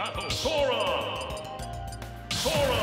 battle! Sora! Sora!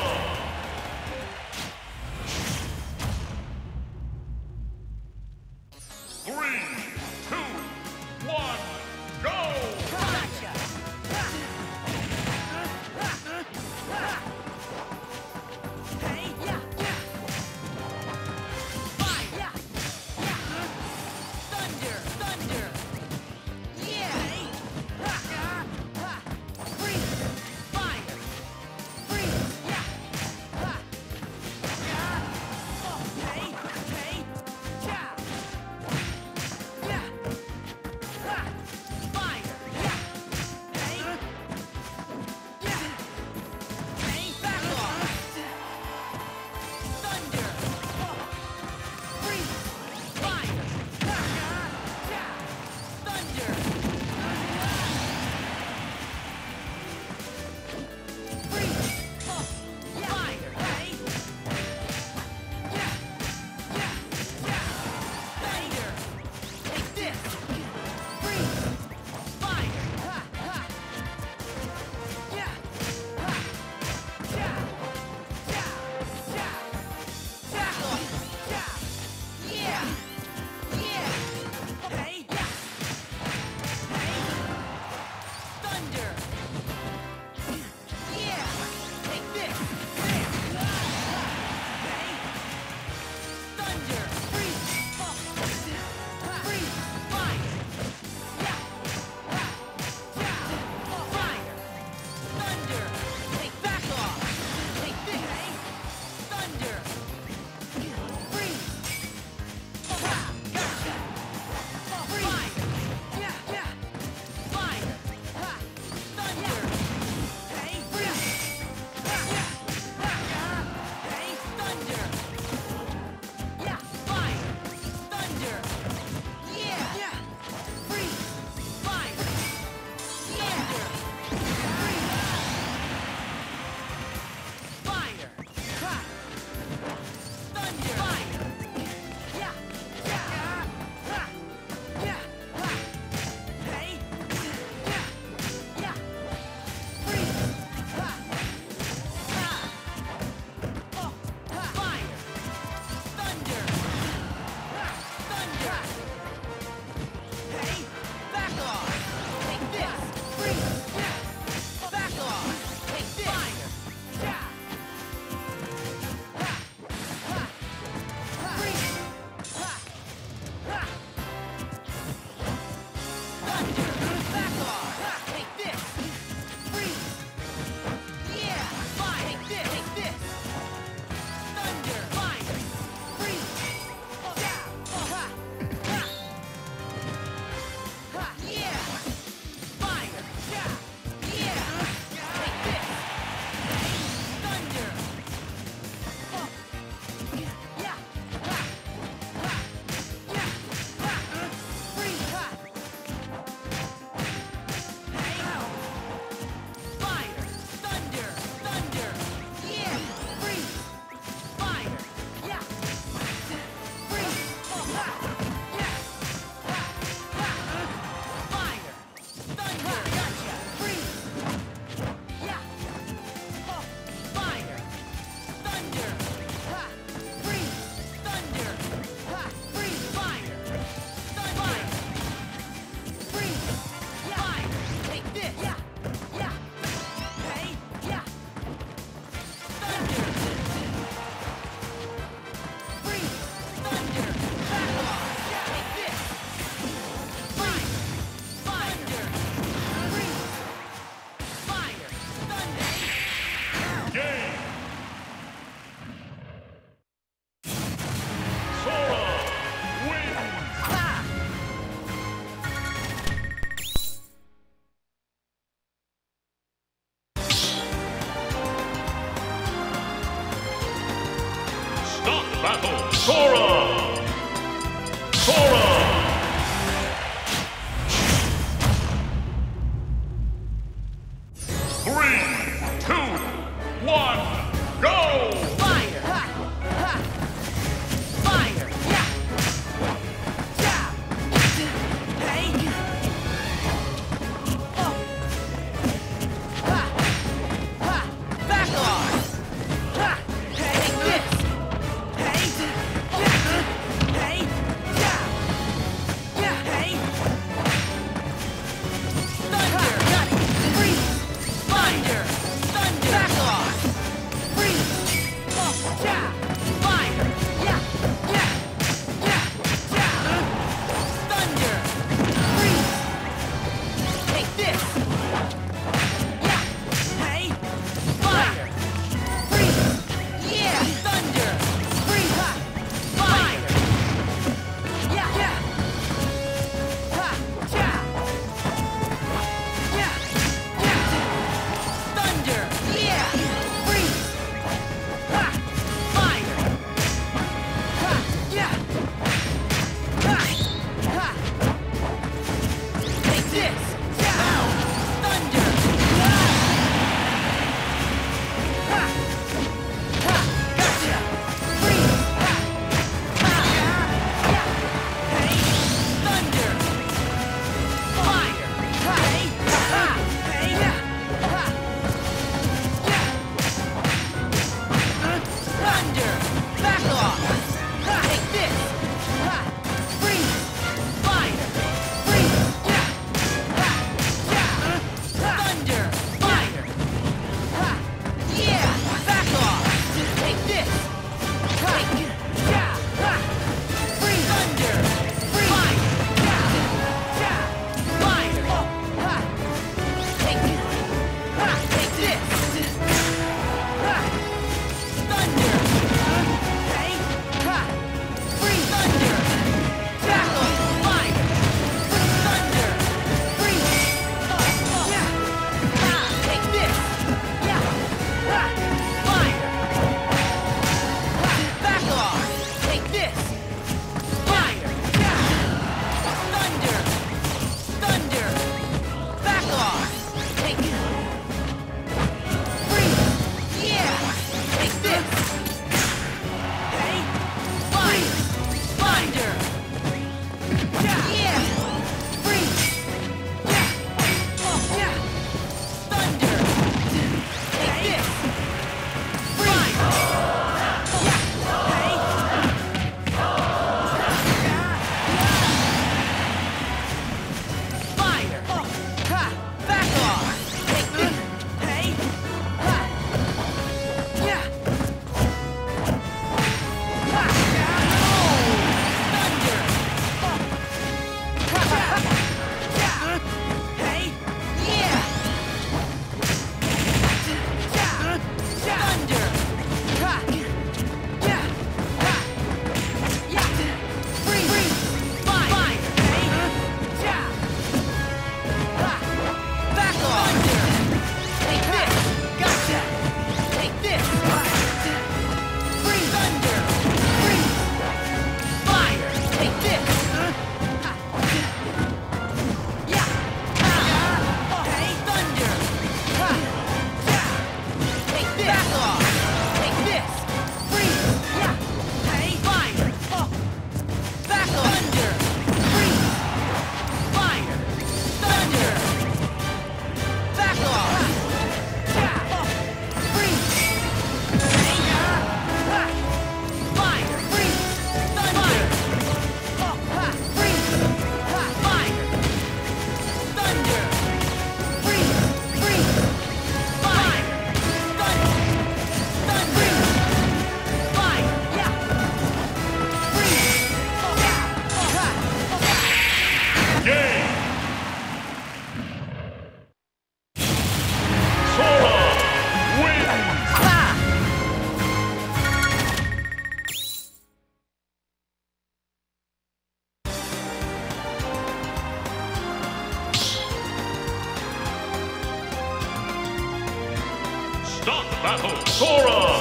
Sora!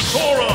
Sora!